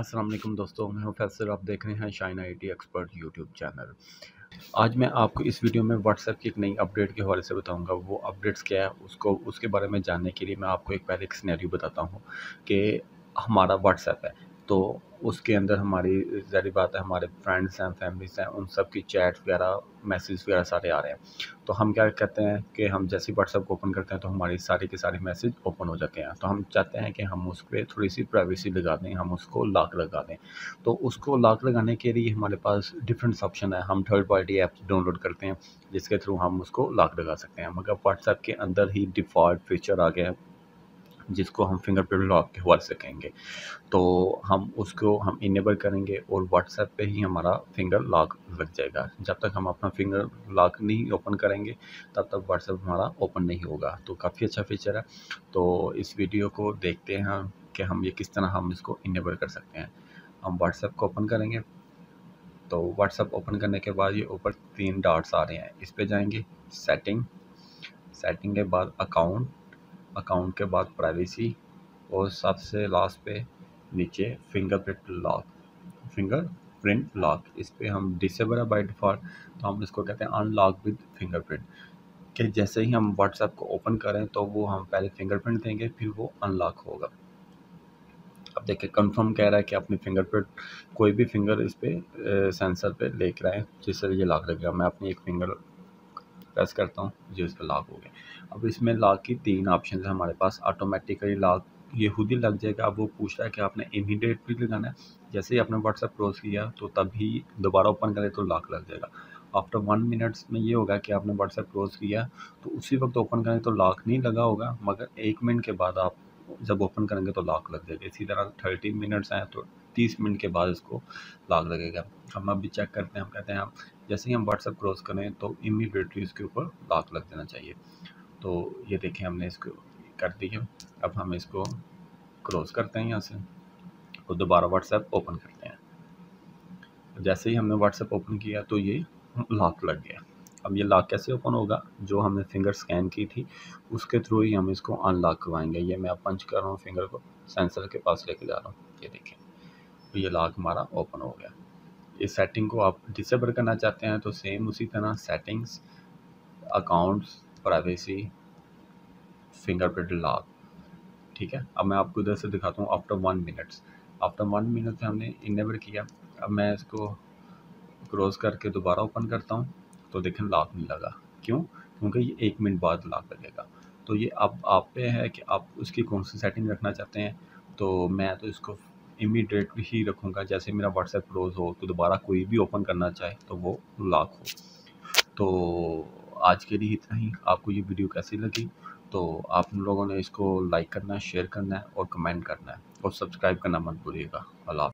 अस्सलाम वालेकुम दोस्तों, मैं हूँ फैसल, आप देख रहे हैं shine I T expert YouTube channel. आज मैं आपको इस वीडियो में व्हाट्सएप की एक नई अपडेट के हवाले से बताऊँगा। वो अपडेट्स क्या है, उसको, उसके बारे में जानने के लिए मैं आपको एक पहले एक स्नैरियो बताता हूँ कि हमारा व्हाट्सएप है। तो उसके अंदर हमारी ज़ाहिर बात है, हमारे फ्रेंड्स हैं फैमिलीज़ हैं, उन सब की चैट वगैरह मैसेज वगैरह सारे आ रहे हैं। तो हम क्या कहते हैं कि हम जैसे व्हाट्सएप को ओपन करते हैं तो हमारी सारे के सारे मैसेज ओपन हो जाते हैं। तो हम चाहते हैं कि हम उस पर थोड़ी सी प्राइवेसी लगा दें, हम उसको लॉक लगा दें। तो उसको लॉक लगाने के लिए हमारे पास डिफरेंट ऑप्शन है। हम थर्ड पार्टी ऐप्स डाउनलोड करते हैं, जिसके थ्रू हम उसको लॉक लगा सकते हैं। मगर व्हाट्सएप के अंदर ही डिफ़ॉल्ट फीचर आ गया है। जिसको हम फिंगरप्रिंट लॉक के हवाले से कहेंगे तो हम उसको हम इनेबल करेंगे और व्हाट्सएप पे ही हमारा फिंगर लॉक लग जाएगा। जब तक हम अपना फिंगर लॉक नहीं ओपन करेंगे, तब तक व्हाट्सएप हमारा ओपन नहीं होगा। तो काफ़ी अच्छा फीचर है। तो इस वीडियो को देखते हैं कि हम ये किस तरह हम इसको इनेबल कर सकते हैं। हम व्हाट्सएप को ओपन करेंगे। तो व्हाट्सएप ओपन करने के बाद ये ऊपर तीन डॉट्स आ रहे हैं। इस पर जाएँगे सेटिंग सेटिंग के बाद अकाउंट अकाउंट के बाद प्राइवेसी और सबसे लास्ट पे नीचे fingerprint lock finger print lock इस पर हम डिसेबल है बाई डिफ़ॉल्ट तो हम इसको कहते हैं अनलॉक विद फिंगरप्रिंट कि जैसे ही हम व्हाट्सएप को ओपन करें तो वो हम पहले फिंगरप्रिंट देंगे, फिर वो अनलॉक होगा। अब देखिए कंफर्म कह रहा है कि अपनी फिंगरप्रिंट कोई भी फिंगर इस पर सेंसर पे लेकर आए, जिससे ये लॉक लगेगा मैं अपनी एक फिंगर प्रेस करता हूँ जो इसका लॉक हो गया। अब इसमें लॉक की तीन ऑप्शन है हमारे पास। ऑटोमेटिकली लॉक ये खुद ही लग जाएगा। अब वो पूछ रहा है कि आपने इमीडिएट भी लगाना है। जैसे ही आपने व्हाट्सएप क्लोज किया तो तभी दोबारा ओपन करें तो लॉक लग जाएगा। आफ्टर वन मिनट्स में ये होगा कि आपने व्हाट्सएप क्लोज किया तो उसी वक्त ओपन करें तो लॉक नहीं लगा होगा। मगर एक मिनट के बाद आप जब ओपन करेंगे तो लॉक लग जाएगा। इसी तरह थर्टी मिनट्स आए तो तीस मिनट के बाद इसको लॉक लगेगा। हम अभी चेक करते हैं, हम कहते हैं, जैसे ही हम व्हाट्सएप क्रॉस करें तो इमीडिएटली इसके ऊपर लॉक लग देना चाहिए। तो ये देखें हमने इसको कर दी है अब हम इसको क्रॉस करते हैं यहाँ से और दोबारा व्हाट्सएप ओपन करते हैं। जैसे ही हमने व्हाट्सएप ओपन किया तो ये लॉक लग गया। अब ये लॉक कैसे ओपन होगा? जो हमने फिंगर स्कैन की थी, उसके थ्रू ही हम इसको अनलॉक करवाएँगे। ये मैं पंच कर रहा हूँ फिंगर को सेंसर के पास लेके जा रहा हूँ। ये देखें तो ये लॉक हमारा ओपन हो गया। इस सेटिंग को आप डिसेबल करना चाहते हैं तो सेम उसी तरह settings accounts privacy fingerprint lock ठीक है? अब मैं आपको इधर से दिखाता हूँ after one minutes after one minute से हमने इनेबल किया। अब मैं इसको क्रॉस करके दोबारा ओपन करता हूँ। तो देखें लॉक नहीं लगा। क्यों? क्योंकि ये एक मिनट बाद लॉक लगेगा। तो ये अब आप पे है कि आप उसकी कौन सी सेटिंग रखना चाहते हैं? तो मैं तो इसको इमीडिएट ही रखूँगा। जैसे मेरा व्हाट्सएप क्लोज हो तो दोबारा कोई भी ओपन करना चाहे तो वो लॉक हो। तो आज के लिए इतना ही। आपको ये वीडियो कैसी लगी? तो आप लोगों ने इसको लाइक करना है शेयर करना है और कमेंट करना है। और सब्सक्राइब करना मत भूलिएगा। अल्लाह